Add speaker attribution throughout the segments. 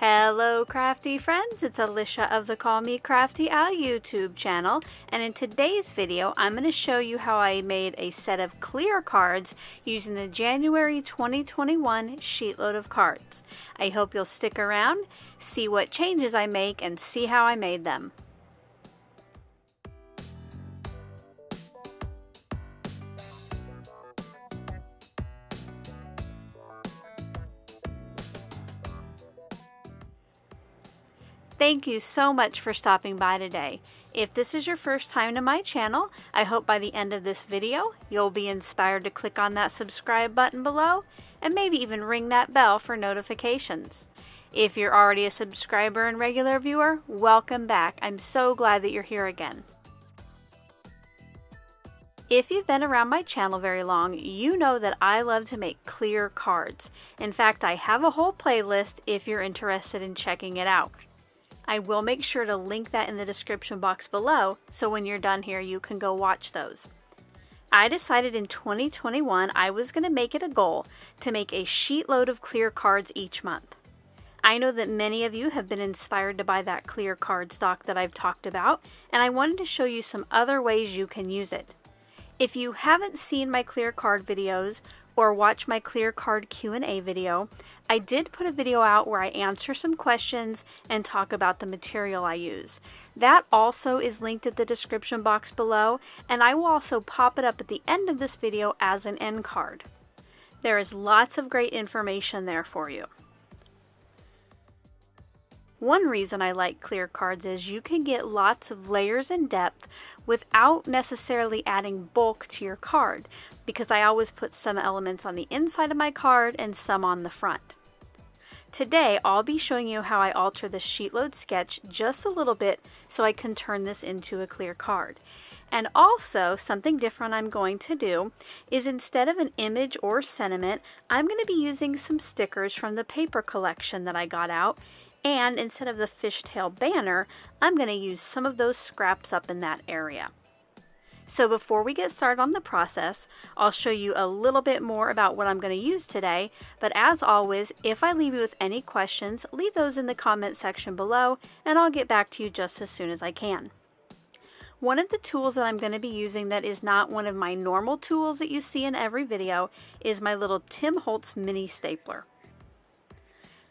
Speaker 1: Hello crafty friends, it's Alicia of the Call Me Crafty Al YouTube channel and in today's video I'm going to show you how I made a set of clear cards using the January 2021 sheetload of cards. I hope you'll stick around, see what changes I make and see how I made them. Thank you so much for stopping by today. If this is your first time to my channel, I hope by the end of this video, you'll be inspired to click on that subscribe button below and maybe even ring that bell for notifications. If you're already a subscriber and regular viewer, welcome back. I'm so glad that you're here again. If you've been around my channel very long, you know that I love to make clear cards. In fact, I have a whole playlist if you're interested in checking it out. I will make sure to link that in the description box below so when you're done here you can go watch those. I decided in 2021 I was going to make it a goal to make a sheet load of clear cards each month. I know that many of you have been inspired to buy that clear card stock that I've talked about, and I wanted to show you some other ways you can use it. If you haven't seen my clear card videos or watch my clear card Q&A video, I did put a video out where I answer some questions and talk about the material I use. That also is linked at the description box below, and I will also pop it up at the end of this video as an end card. There is lots of great information there for you. One reason I like clear cards is you can get lots of layers and depth without necessarily adding bulk to your card because I always put some elements on the inside of my card and some on the front. Today I'll be showing you how I alter the sheet load sketch just a little bit so I can turn this into a clear card. And also, something different I'm going to do is instead of an image or sentiment, I'm going to be using some stickers from the paper collection that I got out and instead of the fishtail banner, I'm going to use some of those scraps up in that area. So before we get started on the process, I'll show you a little bit more about what I'm going to use today. But as always, if I leave you with any questions, leave those in the comment section below and I'll get back to you just as soon as I can. One of the tools that I'm going to be using that is not one of my normal tools that you see in every video is my little Tim Holtz mini stapler.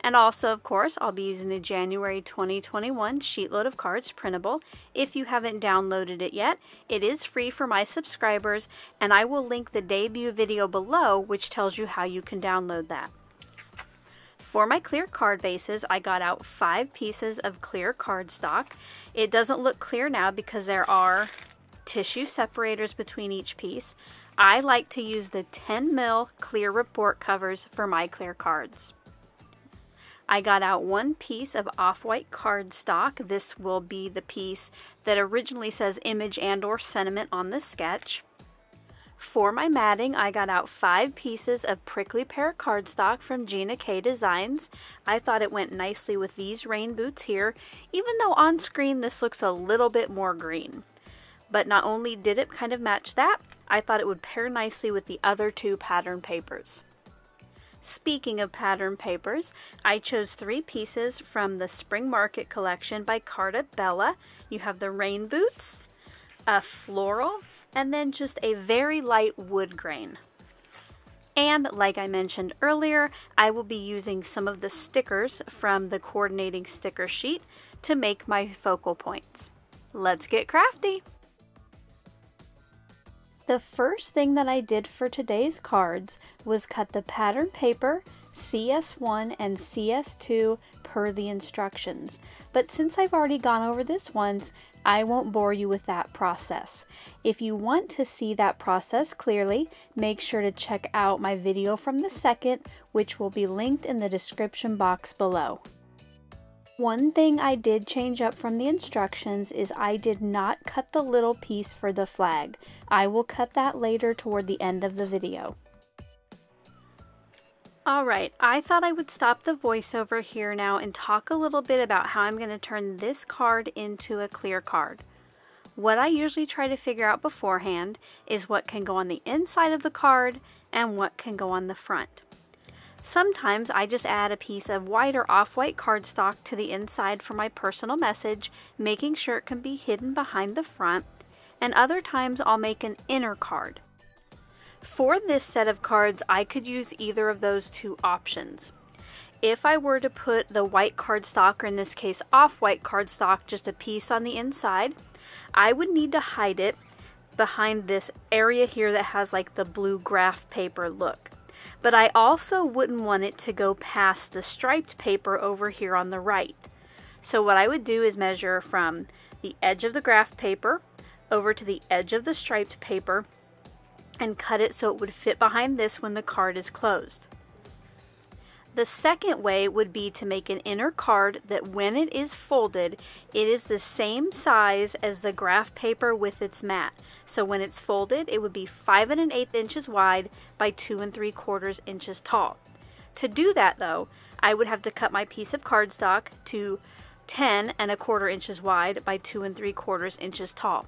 Speaker 1: And also, of course, I'll be using the January 2021 Sheetload of Cards printable. If you haven't downloaded it yet, it is free for my subscribers, and I will link the debut video below, which tells you how you can download that. For my clear card bases, I got out five pieces of clear cardstock. It doesn't look clear now because there are tissue separators between each piece. I like to use the 10 mil clear report covers for my clear cards. I got out one piece of off-white cardstock. This will be the piece that originally says image and or sentiment on the sketch. For my matting, I got out five pieces of prickly pear cardstock from Gina K Designs. I thought it went nicely with these rain boots here, even though on screen this looks a little bit more green. But not only did it kind of match that, I thought it would pair nicely with the other two pattern papers. Speaking of pattern papers, I chose three pieces from the Spring Market collection by Carta Bella. You have the rain boots, a floral, and then just a very light wood grain. And like I mentioned earlier, I will be using some of the stickers from the coordinating sticker sheet to make my focal points. Let's get crafty! The first thing that I did for today's cards was cut the pattern paper CS1 and CS2 per the instructions. But since I've already gone over this once, I won't bore you with that process. If you want to see that process clearly, make sure to check out my video from the second, which will be linked in the description box below. One thing I did change up from the instructions is I did not cut the little piece for the flag. I will cut that later toward the end of the video. Alright, I thought I would stop the voiceover here now and talk a little bit about how I'm going to turn this card into a clear card. What I usually try to figure out beforehand is what can go on the inside of the card and what can go on the front. Sometimes I just add a piece of white or off-white cardstock to the inside for my personal message, making sure it can be hidden behind the front, and other times I'll make an inner card. For this set of cards, I could use either of those two options. If I were to put the white cardstock, or in this case off-white cardstock, just a piece on the inside, I would need to hide it behind this area here that has like the blue graph paper look. But I also wouldn't want it to go past the striped paper over here on the right. So what I would do is measure from the edge of the graph paper over to the edge of the striped paper and cut it so it would fit behind this when the card is closed. The second way would be to make an inner card that when it is folded, it is the same size as the graph paper with its mat. So when it's folded, it would be 5 and an eighth inches wide by 2 and 3 quarters inches tall. To do that though, I would have to cut my piece of cardstock to 10 and a quarter inches wide by 2 and 3 quarters inches tall.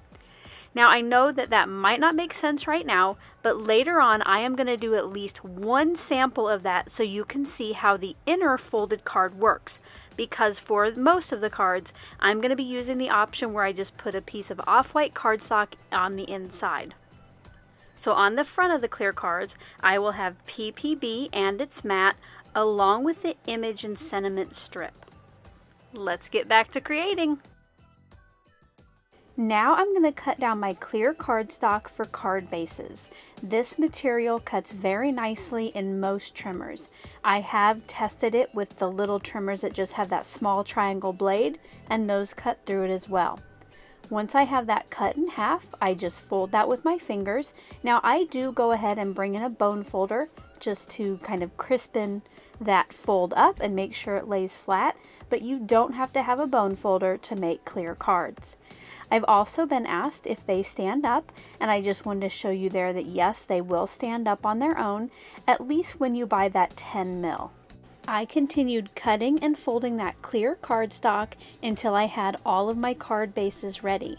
Speaker 1: Now I know that that might not make sense right now, but later on I am going to do at least one sample of that so you can see how the inner folded card works. Because for most of the cards, I'm going to be using the option where I just put a piece of off-white cardstock on the inside. So on the front of the clear cards, I will have PPB and its mat along with the image and sentiment strip. Let's get back to creating. Now I'm going to cut down my clear cardstock for card bases. This material cuts very nicely in most trimmers. I have tested it with the little trimmers that just have that small triangle blade and those cut through it as well. Once I have that cut in half, I just fold that with my fingers. Now I do go ahead and bring in a bone folder just to kind of crispen that fold up and make sure it lays flat, but you don't have to have a bone folder to make clear cards. I've also been asked if they stand up, and I just wanted to show you there that yes, they will stand up on their own, at least when you buy that 10 mil. I continued cutting and folding that clear cardstock until I had all of my card bases ready.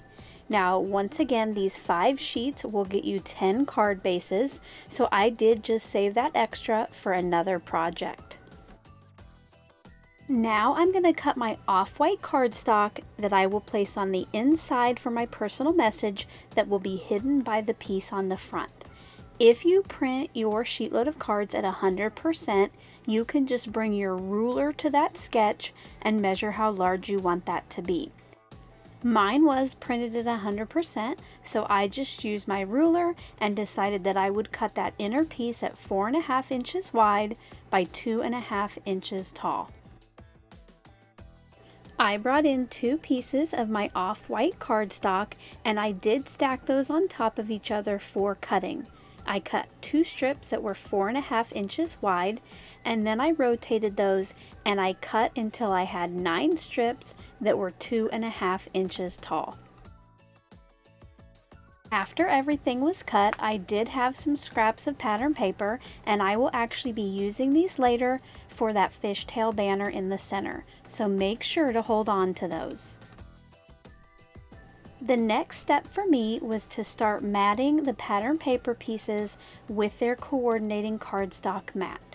Speaker 1: Now, once again, these five sheets will get you 10 card bases, so I did just save that extra for another project. Now I'm going to cut my off-white cardstock that I will place on the inside for my personal message that will be hidden by the piece on the front. If you print your sheetload of cards at 100%, you can just bring your ruler to that sketch and measure how large you want that to be. Mine was printed at 100%, so I just used my ruler and decided that I would cut that inner piece at 4.5 inches wide by 2.5 inches tall. I brought in two pieces of my off-white cardstock and I did stack those on top of each other for cutting. I cut two strips that were four and a half inches wide and then I rotated those and I cut until I had nine strips that were two and a half inches tall. After everything was cut, I did have some scraps of pattern paper and I will actually be using these later for that fishtail banner in the center. So make sure to hold on to those. The next step for me was to start matting the pattern paper pieces with their coordinating cardstock mat.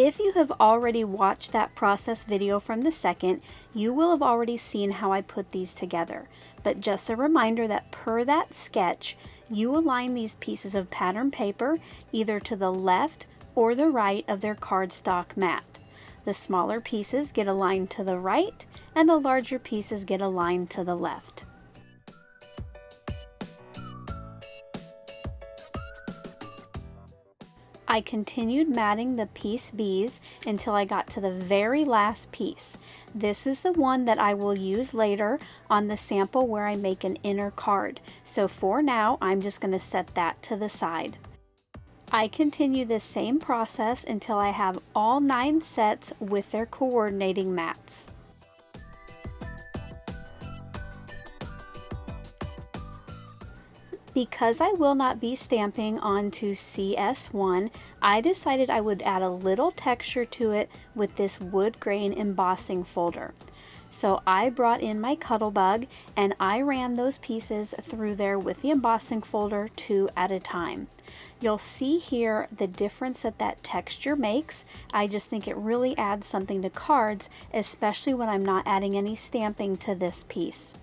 Speaker 1: If you have already watched that process video from the second, you will have already seen how I put these together. But just a reminder that per that sketch, you align these pieces of pattern paper either to the left or the right of their cardstock mat. The smaller pieces get aligned to the right and the larger pieces get aligned to the left. I continued matting the piece B's until I got to the very last piece. This is the one that I will use later on the sample where I make an inner card. So for now, I'm just going to set that to the side. I continue the same process until I have all nine sets with their coordinating mats. Because I will not be stamping onto CS1, I decided I would add a little texture to it with this wood grain embossing folder. So I brought in my Cuttlebug and I ran those pieces through there with the embossing folder two at a time. You'll see here the difference that that texture makes. I just think it really adds something to cards, especially when I'm not adding any stamping to this piece.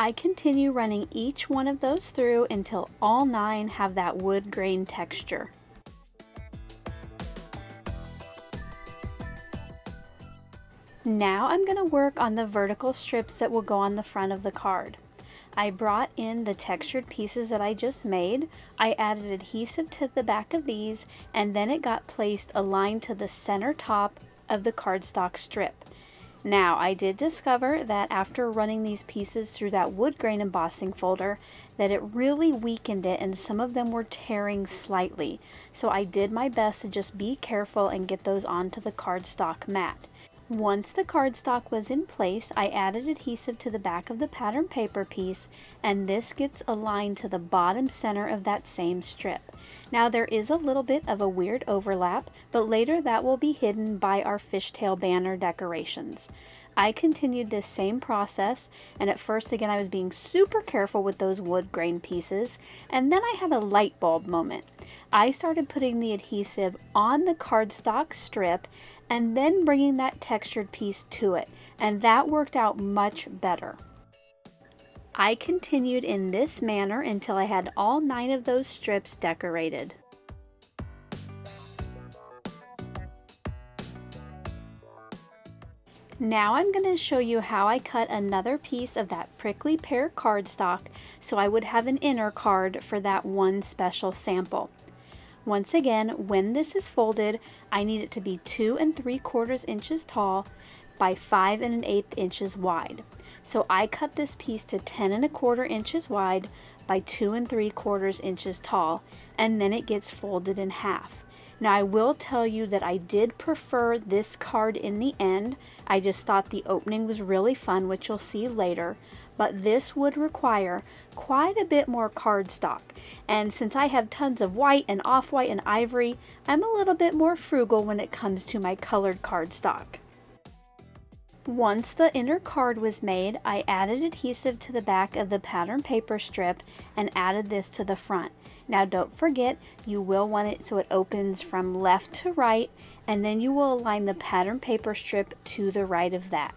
Speaker 1: I continue running each one of those through until all nine have that wood grain texture. Now I'm going to work on the vertical strips that will go on the front of the card. I brought in the textured pieces that I just made. I added adhesive to the back of these and then it got placed aligned to the center top of the cardstock strip. Now, I did discover that after running these pieces through that wood grain embossing folder, that it really weakened it and some of them were tearing slightly. So I did my best to just be careful and get those onto the cardstock mat. Once the cardstock was in place, I added adhesive to the back of the pattern paper piece and this gets aligned to the bottom center of that same strip. Now there is a little bit of a weird overlap, but later that will be hidden by our fishtail banner decorations. I continued this same process and at first again I was being super careful with those wood grain pieces and then I had a light bulb moment. I started putting the adhesive on the cardstock strip and then bringing that textured piece to it, and that worked out much better. I continued in this manner until I had all nine of those strips decorated. Now I'm going to show you how I cut another piece of that prickly pear cardstock so I would have an inner card for that one special sample. Once again, when this is folded, I need it to be 2 and 3 quarters inches tall by 5 and an eighth inches wide. So I cut this piece to 10 and a quarter inches wide by 2 and 3 quarters inches tall, and then it gets folded in half. Now I will tell you that I did prefer this card in the end. I just thought the opening was really fun, which you'll see later. But this would require quite a bit more cardstock. And since I have tons of white and off-white and ivory, I'm a little bit more frugal when it comes to my colored cardstock. Once the inner card was made, I added adhesive to the back of the pattern paper strip and added this to the front. Now don't forget, you will want it so it opens from left to right, and then you will align the pattern paper strip to the right of that.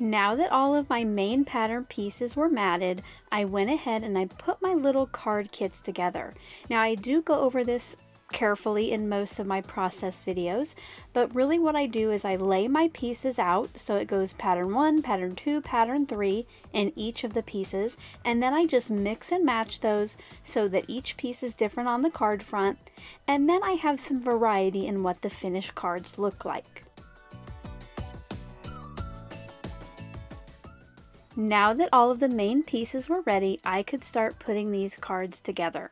Speaker 1: Now that all of my main pattern pieces were matted, I went ahead and I put my little card kits together. Now I do go over this carefully in most of my process videos, but really what I do is I lay my pieces out, so it goes pattern 1, pattern 2, pattern 3 in each of the pieces, and then I just mix and match those so that each piece is different on the card front, and then I have some variety in what the finished cards look like. Now that all of the main pieces were ready, I could start putting these cards together.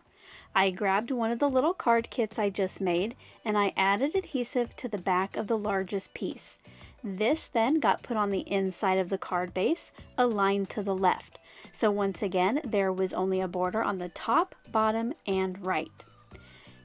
Speaker 1: I grabbed one of the little card kits I just made and I added adhesive to the back of the largest piece. This then got put on the inside of the card base, aligned to the left. So once again, there was only a border on the top, bottom, and right.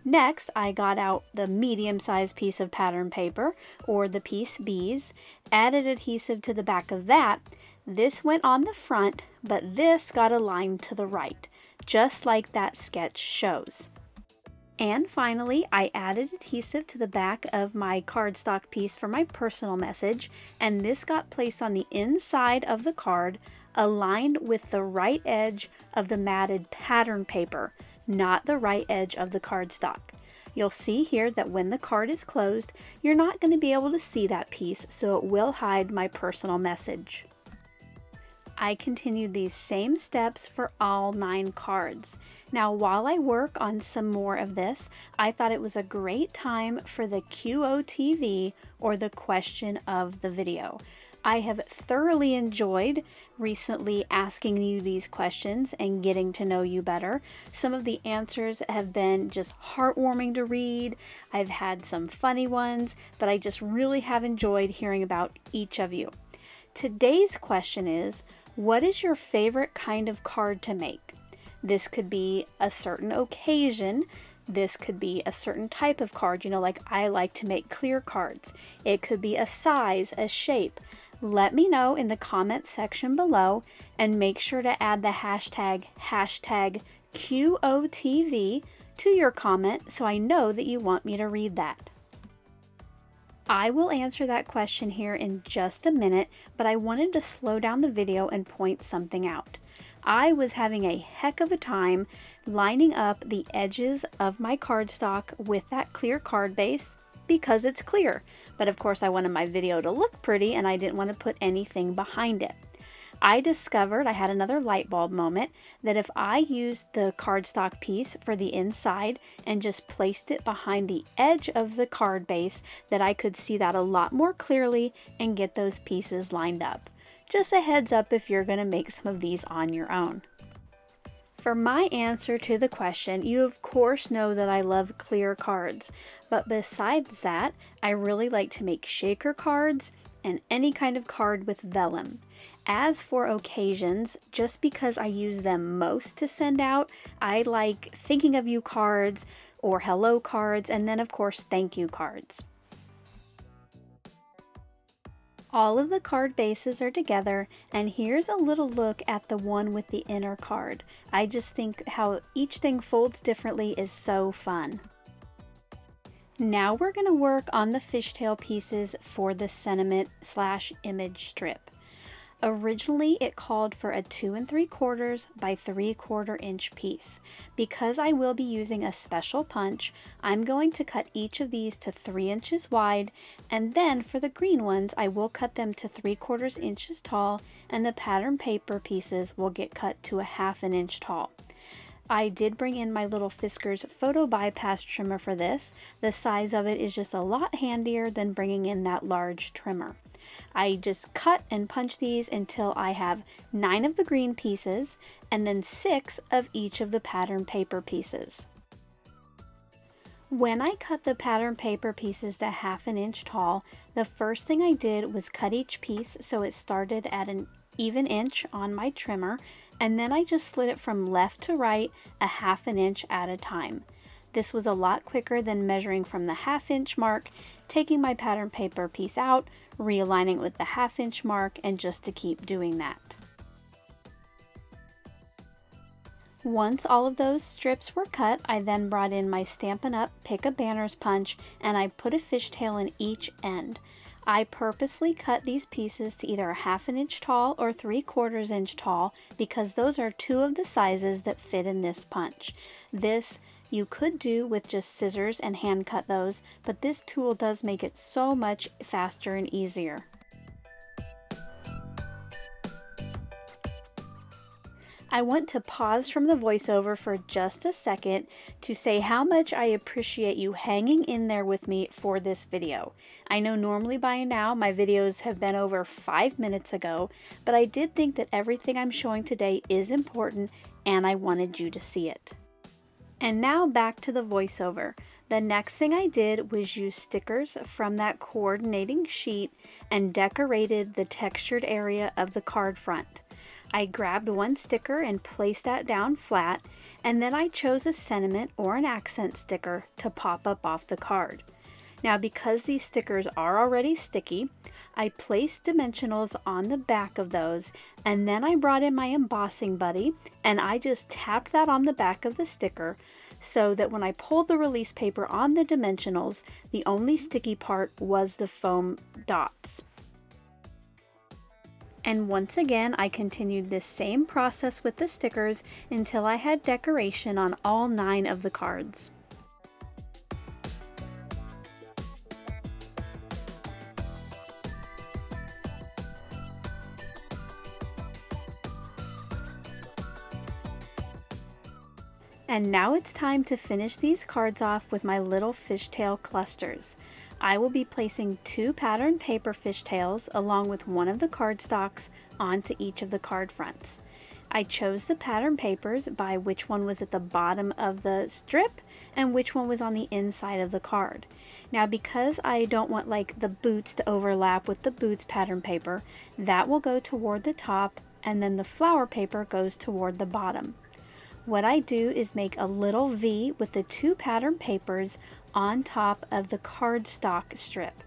Speaker 1: Next, I got out the medium-sized piece of pattern paper, or the piece B's, added adhesive to the back of that. This went on the front, but this got aligned to the right just like that sketch shows. And finally, I added adhesive to the back of my cardstock piece for my personal message, and this got placed on the inside of the card, aligned with the right edge of the matted pattern paper, not the right edge of the cardstock. You'll see here that when the card is closed, you're not going to be able to see that piece, so it will hide my personal message. I continued these same steps for all nine cards. Now, while I work on some more of this, I thought it was a great time for the QOTV or the question of the video. I have thoroughly enjoyed recently asking you these questions and getting to know you better. Some of the answers have been just heartwarming to read. I've had some funny ones, but I just really have enjoyed hearing about each of you. Today's question is what is your favorite kind of card to make? This could be a certain occasion, This could be a certain type of card, you know, like I like to make clear cards. It could be a size, a shape. Let me know in the comment section below and make sure to add the hashtag hashtag QOTV to your comment so I know that you want me to read that. I will answer that question here in just a minute, but I wanted to slow down the video and point something out. I was having a heck of a time lining up the edges of my cardstock with that clear card base because it's clear. But of course I wanted my video to look pretty and I didn't want to put anything behind it. I discovered, I had another light bulb moment, that if I used the cardstock piece for the inside and just placed it behind the edge of the card base, that I could see that a lot more clearly and get those pieces lined up. Just a heads up if you're going to make some of these on your own. For my answer to the question, you of course know that I love clear cards, but besides that, I really like to make shaker cards and any kind of card with vellum. As for occasions, just because I use them most to send out, I like thinking of you cards or hello cards, and then of course thank you cards. All of the card bases are together and here's a little look at the one with the inner card. I just think how each thing folds differently is so fun. Now we're going to work on the fishtail pieces for the sentiment slash image strip. Originally, it called for a 2 and 3 quarters by 3 quarter inch piece. Because I will be using a special punch, I'm going to cut each of these to 3 inches wide, and then for the green ones, I will cut them to 3 quarters inches tall, and the pattern paper pieces will get cut to a half an inch tall. I did bring in my little Fiskars photo bypass trimmer for this. The size of it is just a lot handier than bringing in that large trimmer. I just cut and punch these until I have nine of the green pieces and then six of each of the pattern paper pieces. When I cut the pattern paper pieces to half an inch tall, the first thing I did was cut each piece so it started at an even inch on my trimmer and then I just slid it from left to right a half an inch at a time. This was a lot quicker than measuring from the half inch mark, taking my pattern paper piece out, realigning with the half inch mark, and just to keep doing that. Once all of those strips were cut, I then brought in my Stampin' Up! Pick a Banners punch and I put a fishtail in each end. I purposely cut these pieces to either a half an inch tall or three quarters inch tall because those are two of the sizes that fit in this punch. This you could do with just scissors and hand cut those, but this tool does make it so much faster and easier. I want to pause from the voiceover for just a second to say how much I appreciate you hanging in there with me for this video. I know normally by now my videos have been over five minutes ago, but I did think that everything I'm showing today is important and I wanted you to see it. And now back to the voiceover. The next thing I did was use stickers from that coordinating sheet and decorated the textured area of the card front. I grabbed one sticker and placed that down flat, and then I chose a sentiment or an accent sticker to pop up off the card. Now because these stickers are already sticky, I placed dimensionals on the back of those and then I brought in my embossing buddy and I just tapped that on the back of the sticker so that when I pulled the release paper on the dimensionals, the only sticky part was the foam dots. And once again, I continued this same process with the stickers until I had decoration on all nine of the cards. And now it's time to finish these cards off with my little fishtail clusters. I will be placing two pattern paper fishtails along with one of the cardstocks onto each of the card fronts. I chose the pattern papers by which one was at the bottom of the strip and which one was on the inside of the card. Now because I don't want like the boots to overlap with the boots pattern paper, that will go toward the top and then the flower paper goes toward the bottom. what I do is make a little V with the two pattern papers on top of the cardstock strip.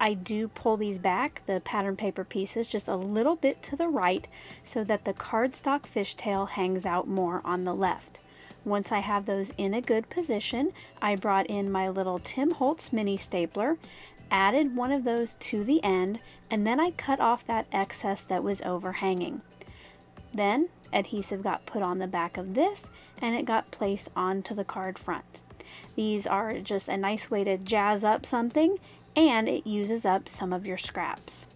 Speaker 1: I do pull these back, the pattern paper pieces, just a little bit to the right so that the cardstock fishtail hangs out more on the left. Once I have those in a good position, I brought in my little Tim Holtz mini stapler, added one of those to the end, and then I cut off that excess that was overhanging. Then adhesive got put on the back of this and it got placed onto the card front. These are just a nice way to jazz up something and it uses up some of your scraps.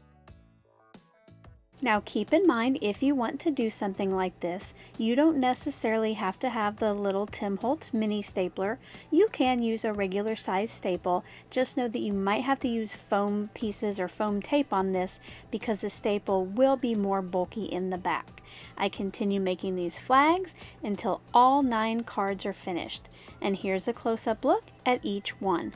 Speaker 1: Now keep in mind if you want to do something like this, you don't necessarily have to have the little Tim Holtz mini stapler. You can use a regular size staple. Just know that you might have to use foam pieces or foam tape on this because the staple will be more bulky in the back. I continue making these flags until all nine cards are finished. And here's a close-up look at each one.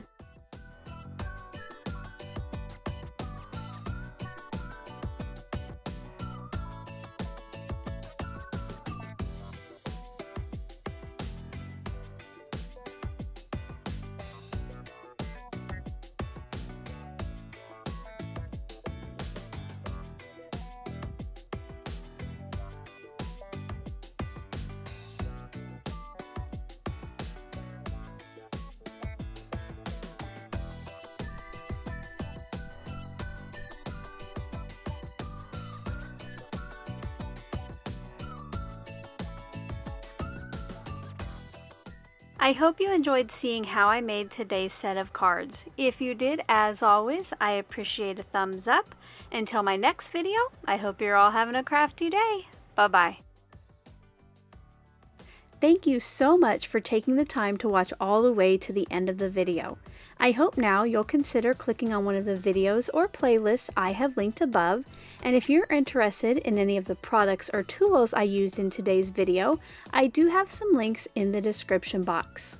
Speaker 1: I hope you enjoyed seeing how I made today's set of cards. If you did, as always, I appreciate a thumbs up. Until my next video, I hope you're all having a crafty day. Bye-bye. Thank you so much for taking the time to watch all the way to the end of the video. I hope now you'll consider clicking on one of the videos or playlists I have linked above, and if you're interested in any of the products or tools I used in today's video, I do have some links in the description box.